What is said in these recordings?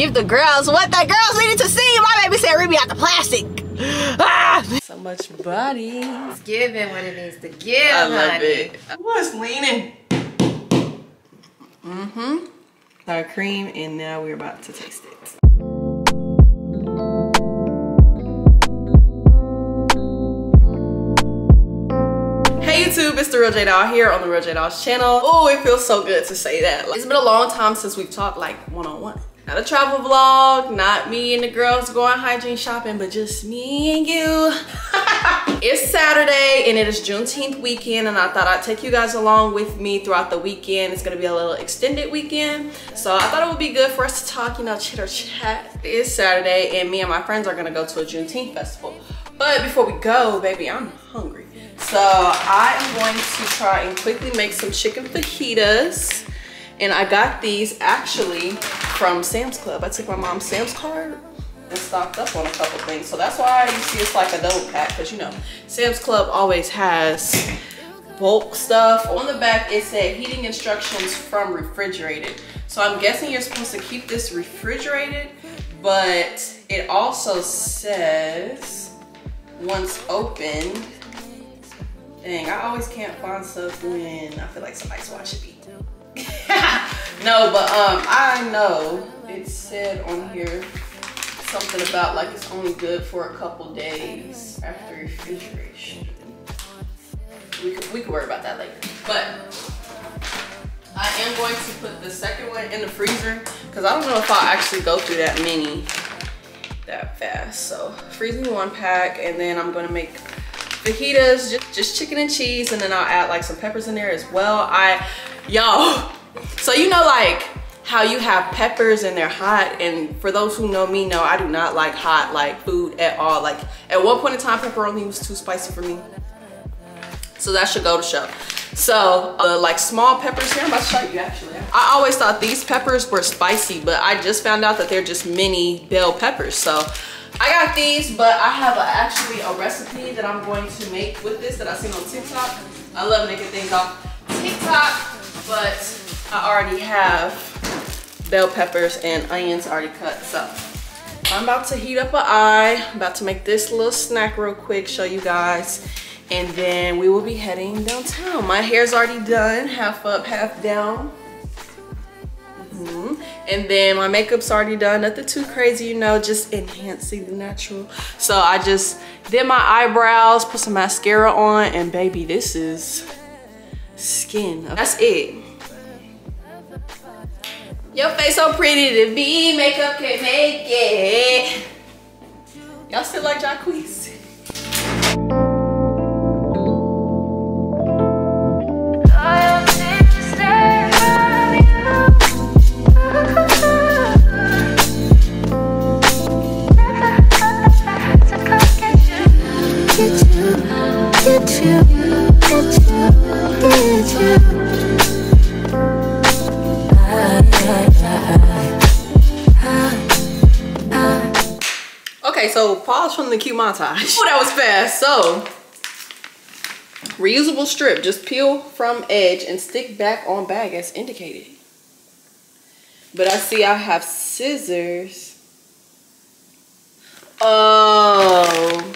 give the girls what the girls needed to see. My baby said Ruby out the plastic. Ah! So much body. It's giving what it needs to give, I love honey. it. What's leaning? Mm-hmm. Our cream, and now we're about to taste it. Hey YouTube, it's the Real J Doll here on the Real J Doll's channel. Oh, it feels so good to say that. Like, it's been a long time since we've talked like one-on-one. Not a travel vlog, not me and the girls going hygiene shopping, but just me and you. it's Saturday and it is Juneteenth weekend and I thought I'd take you guys along with me throughout the weekend. It's gonna be a little extended weekend. So I thought it would be good for us to talk, you know, chitter chat. It is Saturday and me and my friends are gonna go to a Juneteenth festival. But before we go, baby, I'm hungry. So I am going to try and quickly make some chicken fajitas. And I got these actually from Sam's Club. I took my mom's Sam's card and stocked up on a couple things. So that's why you see it's like a double pack because you know, Sam's Club always has bulk stuff. On the back it said heating instructions from refrigerated. So I'm guessing you're supposed to keep this refrigerated, but it also says once opened, dang, I always can't find stuff when I feel like somebody's watching me. no, but um, I know it said on here something about like it's only good for a couple days after refrigeration. We could, we could worry about that later. But I am going to put the second one in the freezer because I don't know if I'll actually go through that many that fast. So freezing one pack and then I'm gonna make fajitas, just, just chicken and cheese and then I'll add like some peppers in there as well. I, y'all, so you know like how you have peppers and they're hot and for those who know me know I do not like hot like food at all. Like at one point in time pepperoni was too spicy for me. So that should go to show. So uh, like small peppers here, I'm about to show you actually. I always thought these peppers were spicy, but I just found out that they're just mini bell peppers. So I got these, but I have a, actually a recipe that I'm going to make with this that I seen on TikTok. I love making things off TikTok, but I already have bell peppers and onions already cut. So I'm about to heat up an eye. About to make this little snack real quick, show you guys. And then we will be heading downtown. My hair's already done, half up, half down. Mm -hmm. And then my makeup's already done, nothing too crazy, you know, just enhancing the natural. So I just did my eyebrows, put some mascara on, and baby, this is skin. That's it. Your face so pretty to be, makeup can make it. Y'all still like Jacquees? The cute montage. Oh, that was fast. So, reusable strip. Just peel from edge and stick back on bag as indicated. But I see I have scissors. Oh.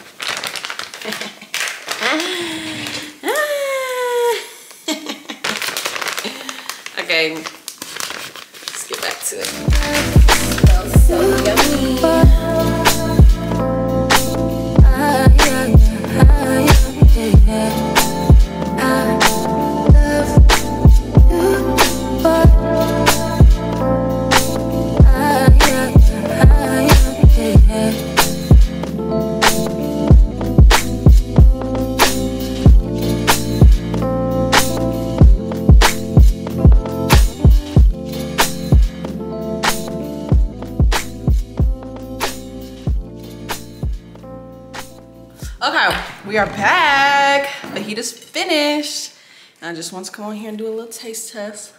We are back. Fajita's finished. And I just want to come on here and do a little taste test.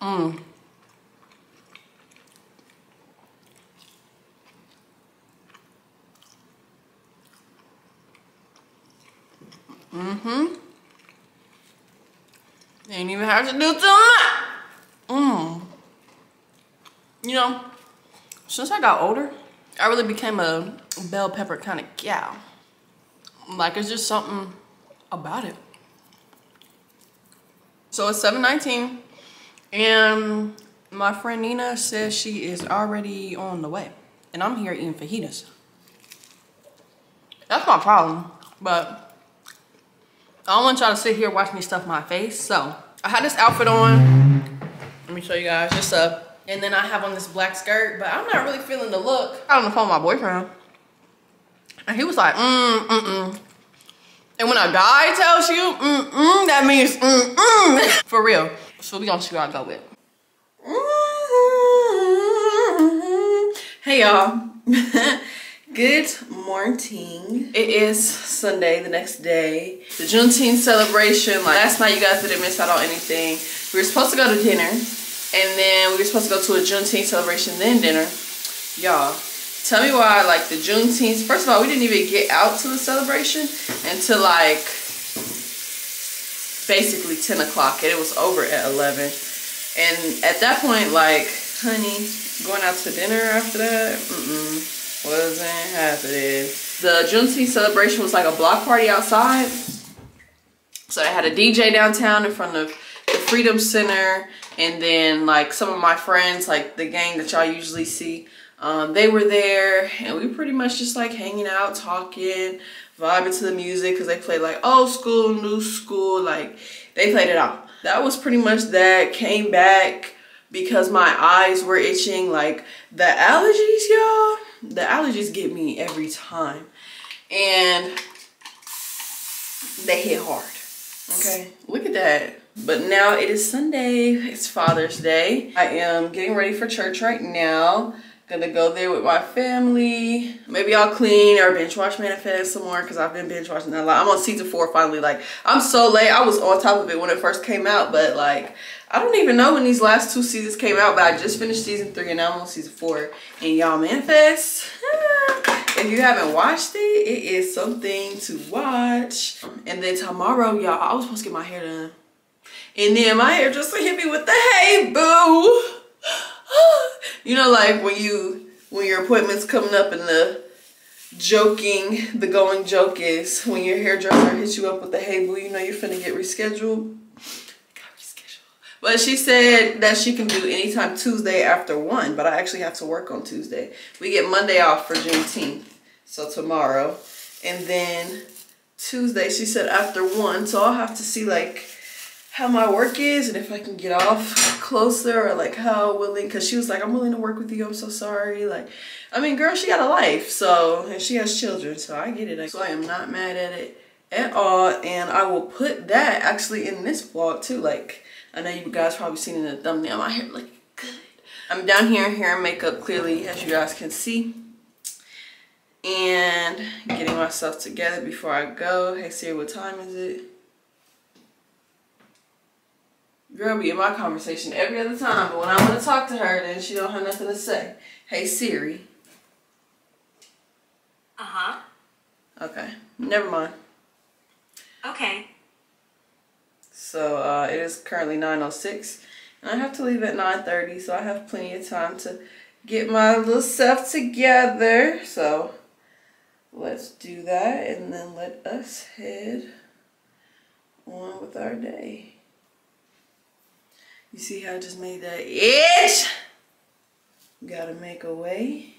Mmm. Mm-hmm. Ain't even have to do too much. Mmm. you know, since I got older, I really became a bell pepper kind of gal. Like it's just something about it. So it's 719 and my friend Nina says she is already on the way. And I'm here eating fajitas. That's my problem. But I don't want y'all to sit here watch me stuff my face. So I had this outfit on. Let me show you guys. Just a and then I have on this black skirt, but I'm not really feeling the look. I on the phone with my boyfriend. And he was like, mm, mm, mm. And when a guy tells you, mm, mm, that means mm, mm. For real. So we gonna see what I go with. Hey y'all. Good morning. It is Sunday, the next day. The Juneteenth celebration. Like last night you guys didn't miss out on anything. We were supposed to go to dinner. And then we were supposed to go to a Juneteenth celebration, then dinner. Y'all, tell me why, like, the Juneteenth, first of all, we didn't even get out to the celebration until, like, basically 10 o'clock, and it was over at 11. And at that point, like, honey, going out to dinner after that, mm-mm, wasn't happening. The Juneteenth celebration was like a block party outside. So they had a DJ downtown in front of Freedom Center and then like some of my friends like the gang that y'all usually see um, they were there and we pretty much just like hanging out talking vibing to the music because they played like old school new school like they played it all. That was pretty much that. Came back because my eyes were itching like the allergies y'all. The allergies get me every time. And they hit hard. Okay? Look at that but now it is Sunday. It's Father's Day. I am getting ready for church right now. Gonna go there with my family. Maybe I'll clean or binge watch Manifest some more because I've been binge watching that a lot. I'm on season four finally. Like, I'm so late. I was on top of it when it first came out, but like, I don't even know when these last two seasons came out, but I just finished season three and now I'm on season four. And y'all, Manifest, ah, if you haven't watched it, it is something to watch. And then tomorrow, y'all, I was supposed to get my hair done and then my hairdresser hit me with the hey boo. you know, like when you when your appointment's coming up and the joking, the going joke is when your hairdresser hits you up with the hey boo, you know you're finna get rescheduled. But she said that she can do anytime Tuesday after 1, but I actually have to work on Tuesday. We get Monday off for Juneteenth, so tomorrow. And then Tuesday, she said after 1, so I'll have to see like how my work is and if I can get off closer or like how willing because she was like I'm willing to work with you I'm so sorry like I mean girl she got a life so and she has children so I get it so I am not mad at it at all and I will put that actually in this vlog too like I know you guys probably seen in the thumbnail my hair look good. I'm down here hair and makeup clearly as you guys can see and getting myself together before I go. Hey Siri what time is it Girl be in my conversation every other time, but when I want to talk to her, then she don't have nothing to say. Hey Siri. Uh-huh. Okay. Never mind. Okay. So uh, it is currently 9.06 and I have to leave at 9.30 so I have plenty of time to get my little stuff together. So let's do that and then let us head on with our day. You see how I just made that itch? Gotta make a way.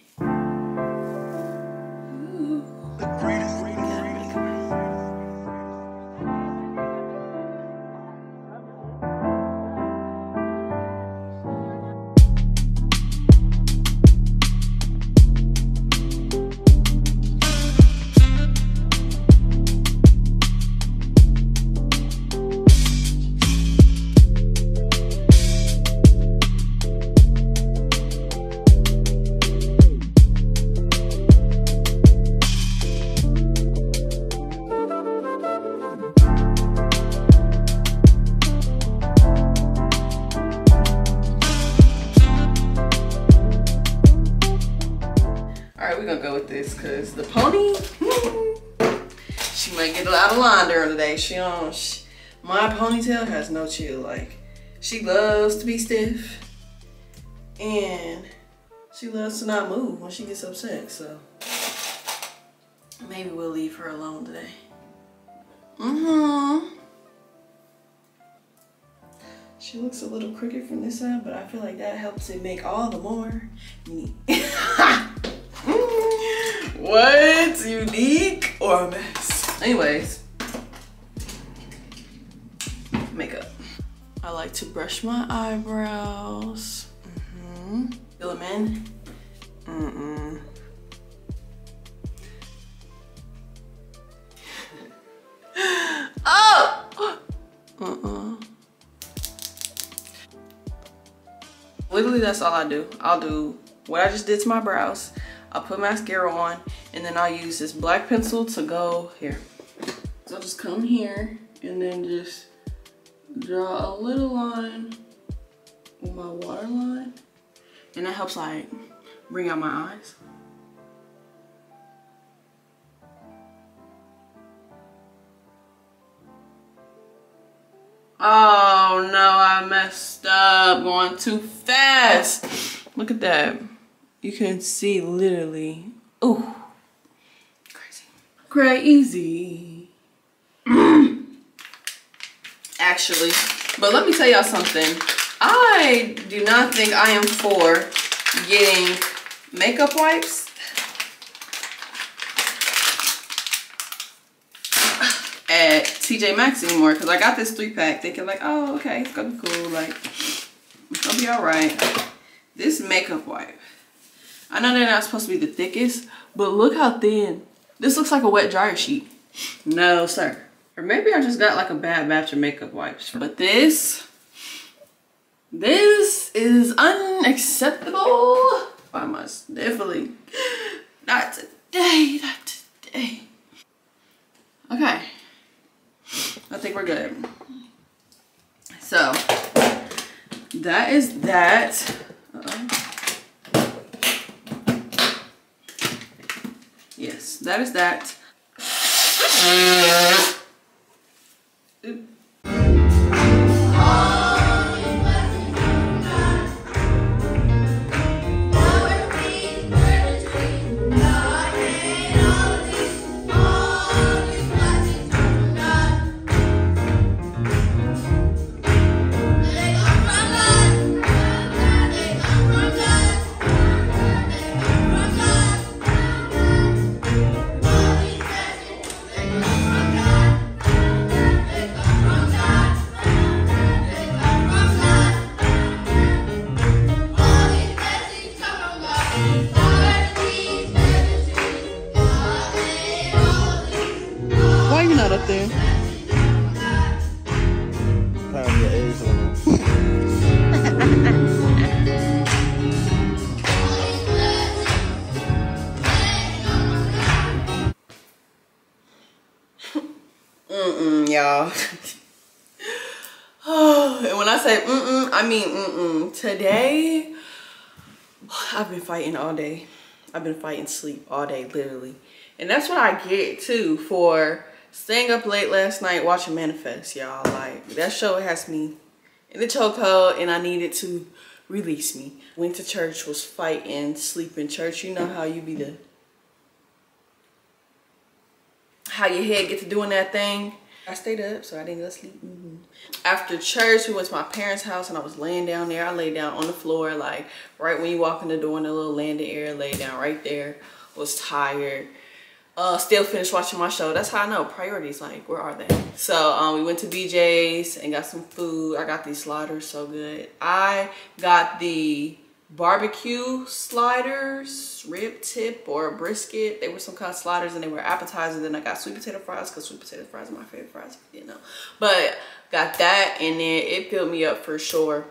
The pony, she might get a lot of line during the day. She don't. She, my ponytail has no chill. Like she loves to be stiff, and She loves to not move when she gets upset, so maybe we'll leave her alone today. Mm-hmm. She looks a little crooked from this side, but I feel like that helps it make all the more unique. what? Unique or a mess? Anyways, makeup. I like to brush my eyebrows. Mm-hmm. Fill them in. Mm-mm. oh! Uh-uh. Literally, that's all I do. I'll do what I just did to my brows. I'll put mascara on, and then I'll use this black pencil to go here. So I'll just come here, and then just draw a little line with my waterline. And that helps like bring out my eyes. Oh no, I messed up going too fast. Look at that. You can see literally, ooh, crazy. Crazy. Actually, but let me tell y'all something. I do not think I am for getting makeup wipes at TJ Maxx anymore because I got this three pack thinking like, oh, okay, it's gonna be cool. Like, it's gonna be all right. This makeup wipe. I know they're not supposed to be the thickest, but look how thin. This looks like a wet dryer sheet. No, sir. Or maybe I just got like a bad batch of makeup wipes. But this, this is unacceptable. I must definitely, not today, not today. Okay, I think we're good. So, that is that. Uh -oh. Yes, that is that. y'all. Mean mm-mm. Today, I've been fighting all day. I've been fighting sleep all day, literally. And that's what I get, too, for staying up late last night watching Manifest, y'all. Like, that show has me in the chokehold, and I needed to release me. Went to church, was fighting, sleep in church. You know how you be the... How your head get to doing that thing I stayed up, so I didn't go sleep. Mm -hmm. After church, we went to my parents' house and I was laying down there. I laid down on the floor, like right when you walk in the door in the little landing area, lay down right there. Was tired. Uh, still finished watching my show. That's how I know priorities, like where are they? So um, we went to BJ's and got some food. I got these sliders, so good. I got the barbecue sliders, rib tip or brisket. They were some kind of sliders and they were appetizers. Then I got sweet potato fries because sweet potato fries are my favorite fries, you know. But got that and then it filled me up for sure.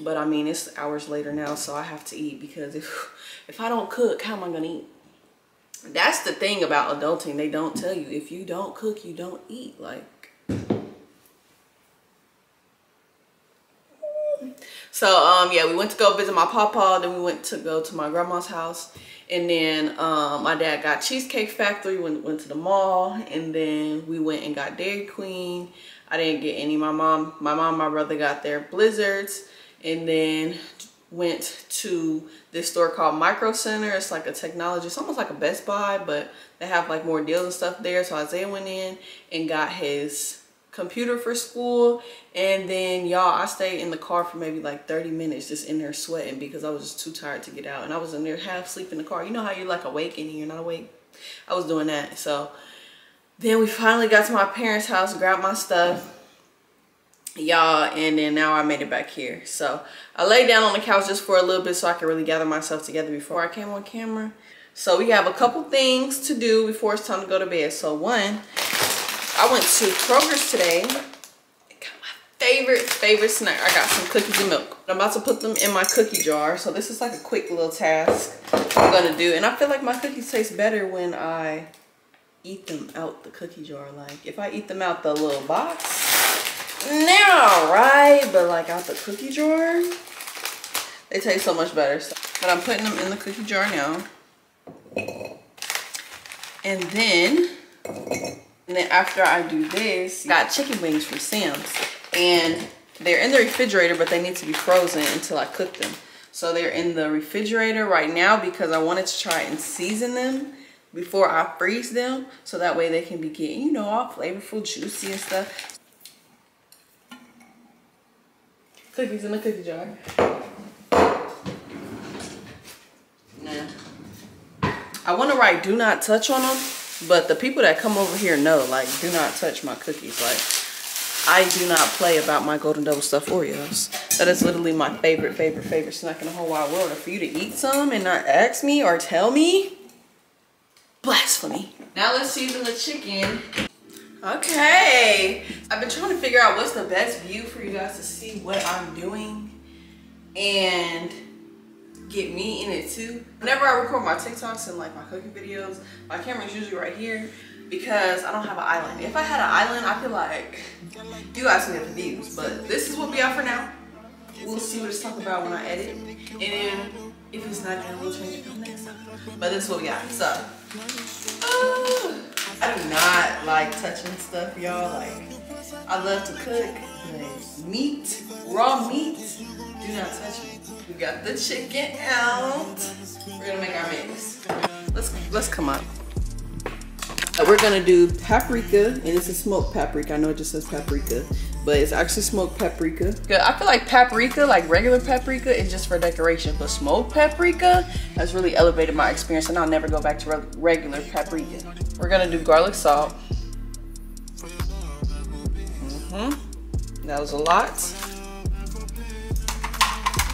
But I mean, it's hours later now, so I have to eat because if, if I don't cook, how am I gonna eat? That's the thing about adulting. They don't tell you, if you don't cook, you don't eat. Like, So um, yeah, we went to go visit my papa. Then we went to go to my grandma's house. And then um, my dad got Cheesecake Factory, went, went to the mall. And then we went and got Dairy Queen. I didn't get any. My mom, my mom, my brother got their Blizzards. And then went to this store called Micro Center. It's like a technology, it's almost like a Best Buy, but they have like more deals and stuff there. So Isaiah went in and got his computer for school. And then y'all, I stayed in the car for maybe like 30 minutes just in there sweating because I was just too tired to get out. And I was in there half asleep in the car. You know how you're like awake and you're not awake? I was doing that. So then we finally got to my parents' house, grabbed my stuff y'all and then now I made it back here so I laid down on the couch just for a little bit so I could really gather myself together before I came on camera so we have a couple things to do before it's time to go to bed so one I went to Kroger's today got my favorite favorite snack I got some cookies and milk I'm about to put them in my cookie jar so this is like a quick little task I'm gonna do and I feel like my cookies taste better when I eat them out the cookie jar like if I eat them out the little box now, right? But like out the cookie jar, they taste so much better. So, but I'm putting them in the cookie jar now. And then, and then after I do this, got chicken wings from Sam's. And they're in the refrigerator, but they need to be frozen until I cook them. So they're in the refrigerator right now because I wanted to try and season them before I freeze them. So that way they can be getting, you know, all flavorful, juicy and stuff. Cookies in the cookie jar. Nah. I want to write do not touch on them, but the people that come over here know, like, do not touch my cookies. Like, I do not play about my Golden Double Stuffed Oreos. That is literally my favorite, favorite, favorite snack in the whole wide world. And for you to eat some and not ask me or tell me, blasphemy. Now let's season the chicken Okay. I've been trying to figure out what's the best view for you guys to see what I'm doing and get me in it too. Whenever I record my TikToks and like my cooking videos, my camera's usually right here because I don't have an island. If I had an island, I feel like you guys can get the views, but this is what we have for now. We'll see what it's talking about when I edit. And then if it's not good, we'll change it for next time. But this is what we got. So, uh, I do not like touching stuff, y'all. Like, I love to cook, but meat, raw meat, do not touch it. We got the chicken out. We're gonna make our mix. Let's let's come up. We're gonna do paprika, and it's a smoked paprika. I know it just says paprika, but it's actually smoked paprika. Good. I feel like paprika, like regular paprika, is just for decoration, but smoked paprika has really elevated my experience, and I'll never go back to regular paprika. We're gonna do garlic salt. Mm hmm That was a lot.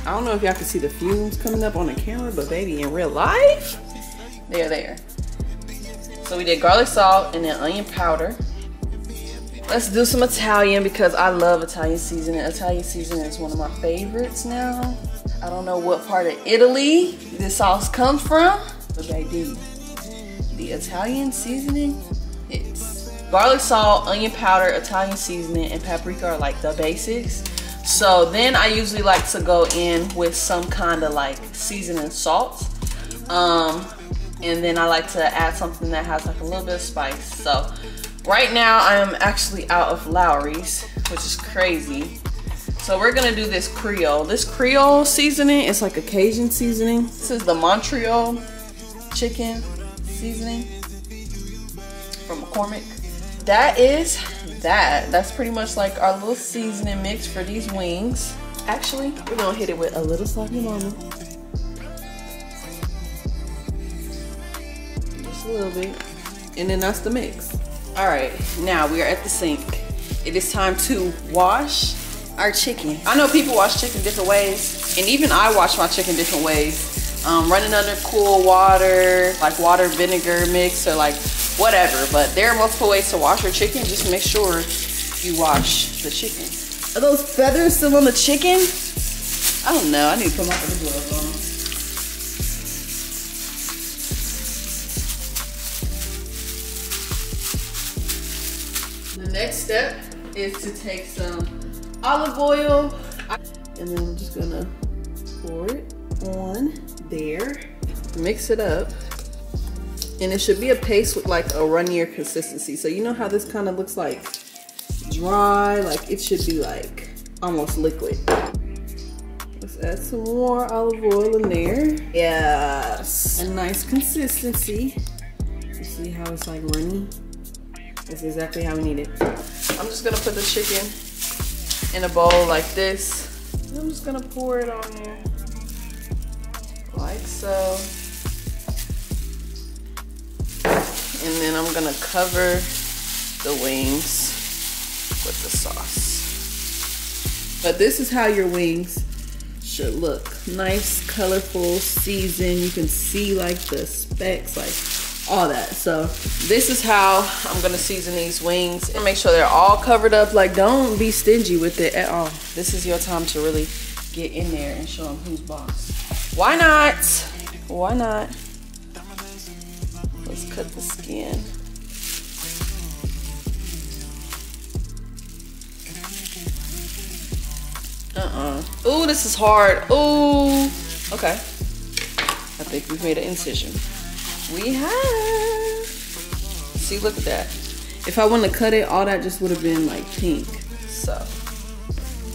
I don't know if y'all can see the fumes coming up on the camera, but baby, in real life, they're there. So we did garlic salt and then onion powder. Let's do some Italian because I love Italian seasoning. Italian seasoning is one of my favorites now. I don't know what part of Italy this sauce comes from, but baby, the Italian seasoning, it's garlic salt, onion powder, Italian seasoning, and paprika are like the basics. So then I usually like to go in with some kind of like seasoning salt. Um, and then I like to add something that has like a little bit of spice. So right now I am actually out of Lawry's, which is crazy. So we're gonna do this Creole. This Creole seasoning is like a Cajun seasoning. This is the Montreal chicken seasoning from McCormick. That is that. That's pretty much like our little seasoning mix for these wings. Actually, we're gonna hit it with a little Slap Ya Mama. Just a little bit. And then that's the mix. All right, now we are at the sink. It is time to wash our chicken. I know people wash chicken different ways, and even I wash my chicken different ways um, running under cool water, like water vinegar mix or like whatever. But there are multiple ways to wash your chicken. Just make sure you wash the chicken. Are those feathers still on the chicken? I don't know. I need to put my other gloves on. The next step is to take some olive oil and then I'm just gonna pour it on there. Mix it up. And it should be a paste with like a runnier consistency. So you know how this kind of looks like dry? Like it should be like almost liquid. Let's add some more olive oil in there. Yes. A nice consistency. You see how it's like runny? That's exactly how we need it. I'm just gonna put the chicken in a bowl like this. I'm just gonna pour it on there. Like so. And then I'm gonna cover the wings with the sauce. But this is how your wings should look. Nice, colorful, seasoned. You can see like the specks, like all that. So this is how I'm gonna season these wings and make sure they're all covered up. Like don't be stingy with it at all. This is your time to really get in there and show them who's boss. Why not? Why not? Cut the skin. Uh-uh. Oh, this is hard. Oh, okay. I think we've made an incision. We have. See, look at that. If I wanted to cut it, all that just would have been like pink. So,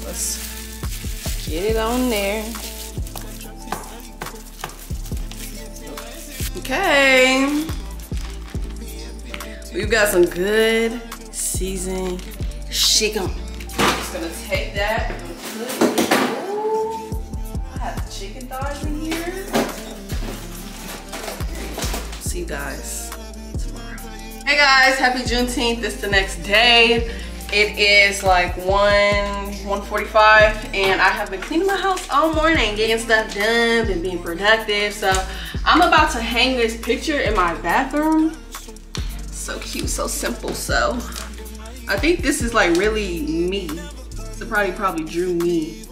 let's get it on there. Okay. We've got some good seasoned chicken. I'm Just gonna take that and put it. Ooh, I have chicken thighs in here. See you guys tomorrow. Hey guys, happy Juneteenth. It's the next day. It is like 1, 1.45 and I have been cleaning my house all morning, getting stuff done and being productive. So I'm about to hang this picture in my bathroom. So cute, so simple. So I think this is like really me the probably probably drew me.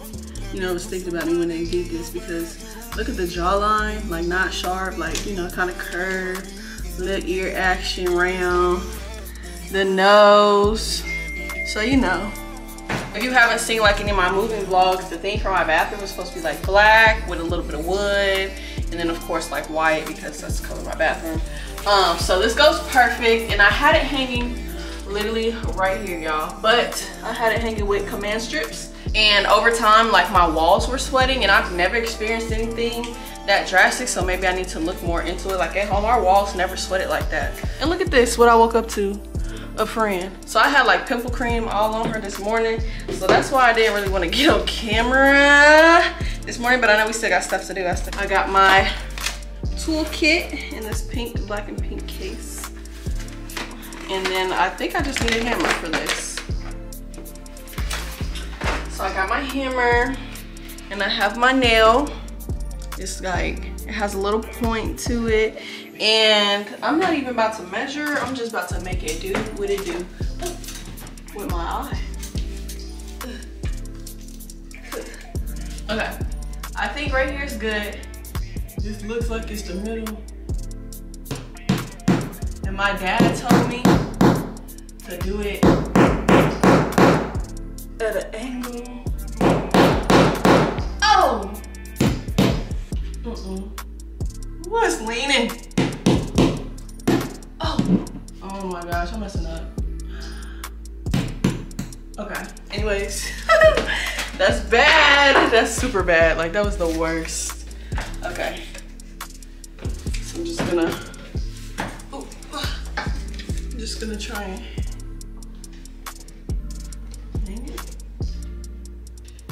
You know, was thinking about me when they did this because look at the jawline, like not sharp, like, you know, kind of curved, little ear action round, the nose. So, you know, if you haven't seen like any of my moving vlogs, the thing for my bathroom was supposed to be like black with a little bit of wood. And then of course like white because that's the color of my bathroom. Um, so this goes perfect and I had it hanging literally right here y'all. But i had it hanging with command strips and over time like my walls were sweating and i've never experienced anything that drastic so maybe i need to look more into it. Like at home our walls never sweated like that. And look at this what i woke up to a friend. So i had like pimple cream all on her this morning. So that's why i didn't really want to get on camera this morning but i know we still got stuff to do. I got my toolkit in this pink black and pink case and then I think I just need a hammer for this. So I got my hammer and I have my nail. It's like, it has a little point to it. And I'm not even about to measure. I'm just about to make it do what it do with my eye. Okay, I think right here is good. This looks like it's the middle. And my dad told me to do it at an angle. Oh! Mm-mm. What's leaning? Oh! Oh my gosh, I'm messing up. Okay, anyways. That's bad. That's super bad. Like, that was the worst. Okay. So I'm just gonna, ooh, I'm just gonna try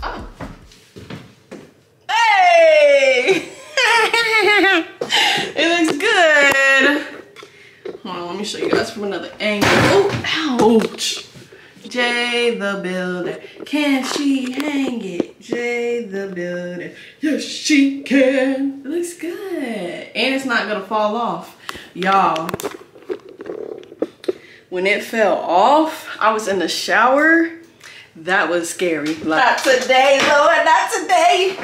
Oh. Hey! it looks good. Hold on, let me show you guys from another angle. Oh, ouch. Jay the Builder, can she hang it? Jay the Builder, yes she can. Looks good. And it's not gonna fall off. Y'all, when it fell off, I was in the shower. That was scary. Like, not today, Lord, not today.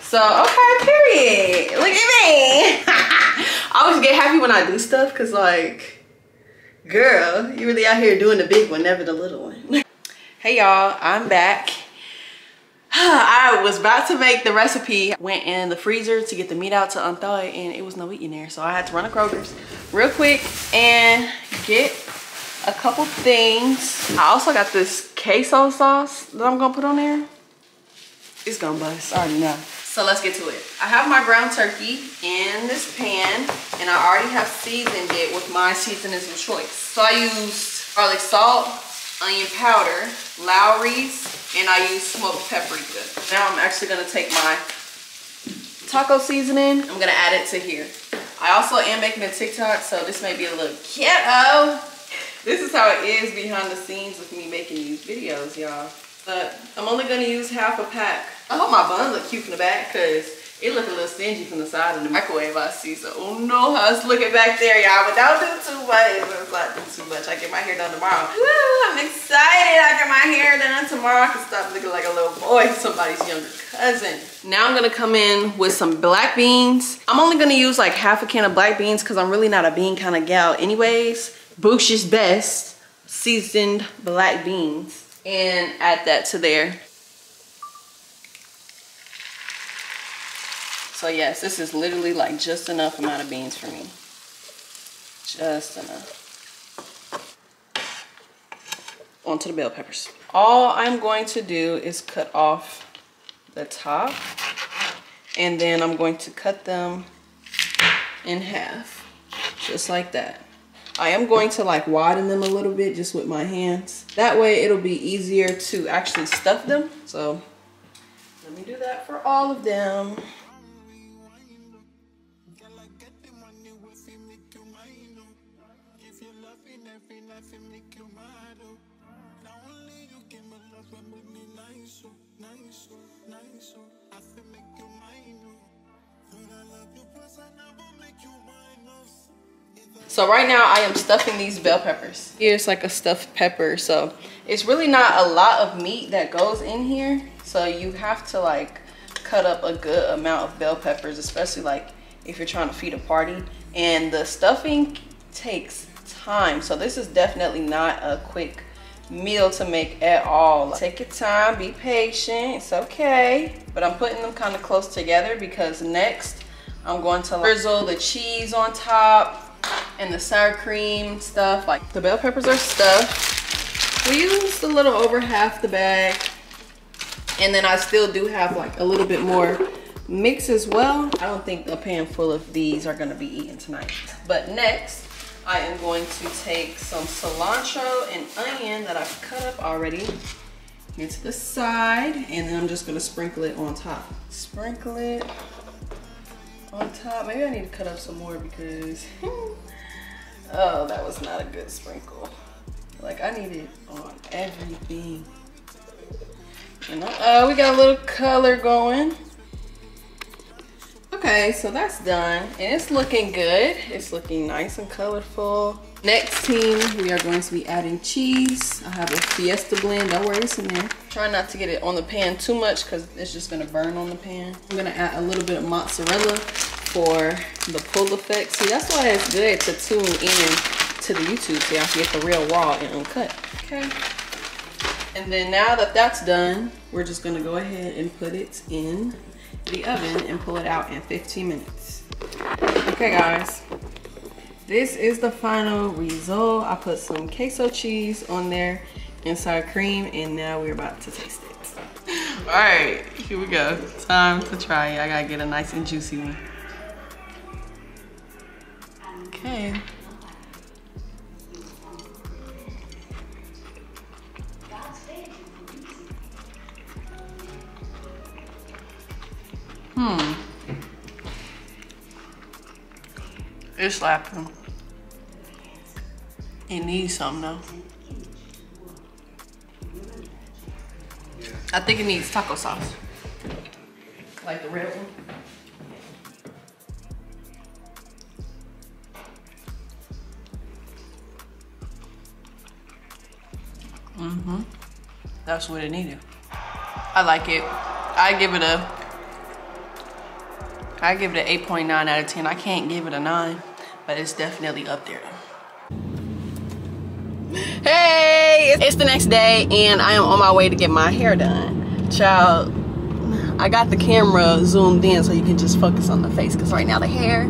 So, okay, period. Look at me. I always get happy when I do stuff because like, girl, you really out here doing the big one, never the little one. hey y'all, I'm back. I was about to make the recipe. Went in the freezer to get the meat out to unthaw it and it was no meat in there. So I had to run to Kroger's real quick and get a couple things. I also got this queso sauce that I'm gonna put on there. It's gonna bust, I already know. So let's get to it. I have my ground turkey in this pan and I already have seasoned it with my seasonings of choice. So I used garlic salt, onion powder, Lawry's, and I use smoked paprika. Now I'm actually gonna take my taco seasoning. I'm gonna add it to here. I also am making a TikTok, so this may be a little ghetto. This is how it is behind the scenes with me making these videos, y'all. But I'm only gonna use half a pack. I hope my buns look cute in the back because it look a little stingy from the side in the microwave I see. So, oh no, how it's looking back there, y'all. But don't do too much. Let's not do too much. I get my hair done tomorrow. Woo, I'm excited. I get my hair done tomorrow. I can stop looking like a little boy, somebody's younger cousin. Now I'm gonna come in with some black beans. I'm only gonna use like half a can of black beans because I'm really not a bean kind of gal anyways. Bush's Best seasoned black beans and add that to there. So yes, this is literally like just enough amount of beans for me. Just enough. Onto the bell peppers. All I'm going to do is cut off the top and then I'm going to cut them in half, just like that. I am going to like widen them a little bit just with my hands. That way it'll be easier to actually stuff them. So let me do that for all of them. So right now I am stuffing these bell peppers. Here's like a stuffed pepper. So it's really not a lot of meat that goes in here. So you have to like cut up a good amount of bell peppers, especially like if you're trying to feed a party. And the stuffing takes time. So this is definitely not a quick meal to make at all. Take your time, be patient, it's okay. But I'm putting them kind of close together because next I'm going to drizzle the cheese on top and the sour cream stuff. Like the bell peppers are stuffed. We used a little over half the bag. And then I still do have like a little bit more mix as well. I don't think a pan full of these are gonna be eaten tonight. But next, I am going to take some cilantro and onion that I've cut up already into the side. And then I'm just gonna sprinkle it on top. Sprinkle it on top. Maybe I need to cut up some more because Oh, that was not a good sprinkle. Like I need it on everything. You know, uh, we got a little color going. Okay, so that's done. And it's looking good. It's looking nice and colorful. Next team, we are going to be adding cheese. I have a Fiesta blend. Don't worry, it's in there. Try not to get it on the pan too much because it's just to burn on the pan. I'm to add a little bit of mozzarella for the pull effect. See, that's why it's good to tune in to the YouTube so y'all can get the real raw and uncut. Okay. And then now that that's done, we're just gonna go ahead and put it in the oven and pull it out in 15 minutes. Okay guys, this is the final result. I put some queso cheese on there and sour cream and now we're about to taste it. All right, here we go. Time to try it. I gotta get a nice and juicy one. Okay. It's slapping. It needs something though. I think it needs taco sauce. Like the red one. Mm-hmm. That's what it needed. I like it. I give it a I give it an 8.9 out of 10. I can't give it a 9, but it's definitely up there. Hey, it's the next day and I am on my way to get my hair done. Child, I got the camera zoomed in so you can just focus on the face because right now the hair,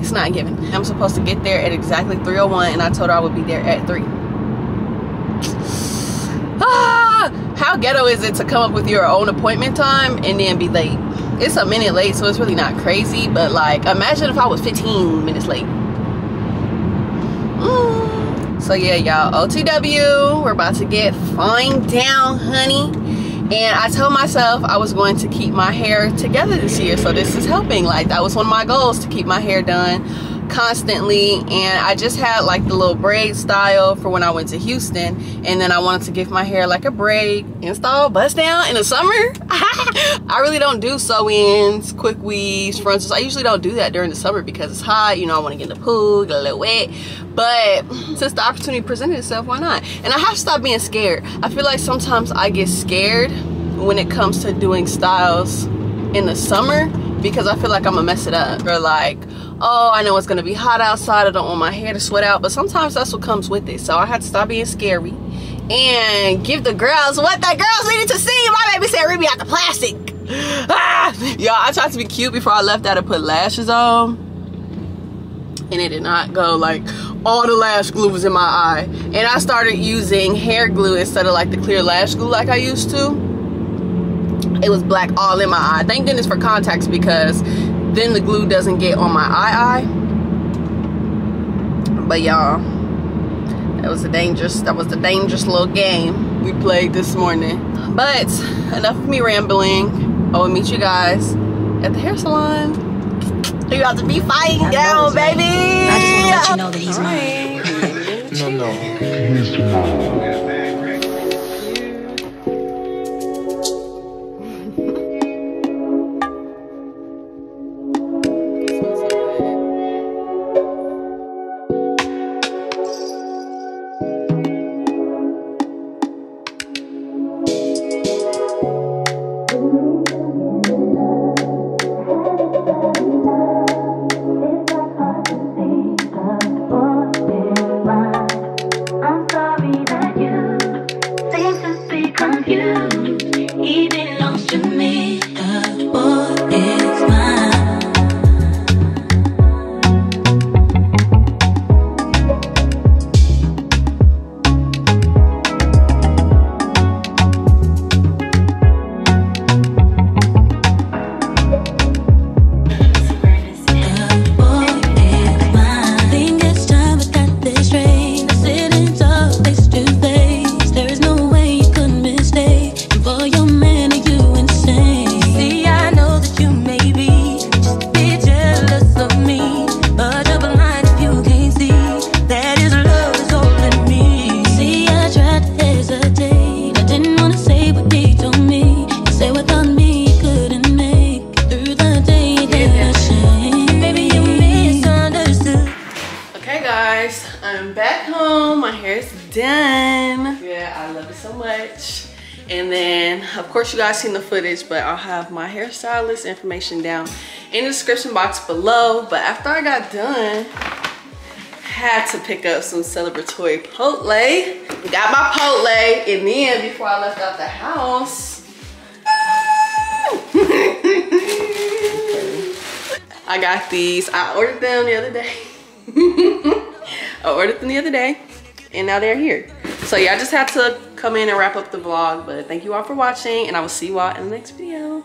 it's not giving. I'm supposed to get there at exactly 3.01 and I told her I would be there at 3. Ah! how ghetto is it to come up with your own appointment time and then be late? It's a minute late, so it's really not crazy. But like, imagine if I was 15 minutes late. Mm. So yeah, y'all, OTW, we're about to get fine down, honey. And I told myself I was going to keep my hair together this year, so this is helping. Like that was one of my goals to keep my hair done constantly and I just had like the little braid style for when I went to Houston and then I wanted to give my hair like a braid install bust down in the summer. I really don't do sew-ins quick weaves fronts I usually don't do that during the summer because it's hot you know I want to get in the pool get a little wet. But since the opportunity presented itself why not? And I have to stop being scared. I feel like sometimes I get scared when it comes to doing styles in the summer because I feel like I'm gonna mess it up. Or like oh I know it's gonna be hot outside I don't want my hair to sweat out but sometimes that's what comes with it. So I had to stop being scary and give the girls what the girls needed to see. My baby said Ruby out the plastic. Ah! y'all I tried to be cute before I left out and put lashes on and it did not go. Like all the lash glue was in my eye and I started using hair glue instead of like the clear lash glue like I used to it was black all in my eye. Thank goodness for contacts because then the glue doesn't get on my eye eye. But y'all that was a dangerous that was a dangerous little game we played this morning. But enough of me rambling. I will meet you guys at the hair salon. You about to be fighting down baby. I just want to let you know that he's mine. No no and then of course you guys seen the footage but i'll have my hairstylist information down in the description box below. But after i got done had to pick up some celebratory Chipotle. Got my Chipotle and then before i left out the house i got these. I ordered them the other day I ordered them the other day and now they're here. So yeah, I just had to come in and wrap up the vlog, but thank you all for watching and I will see you all in the next video.